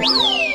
Música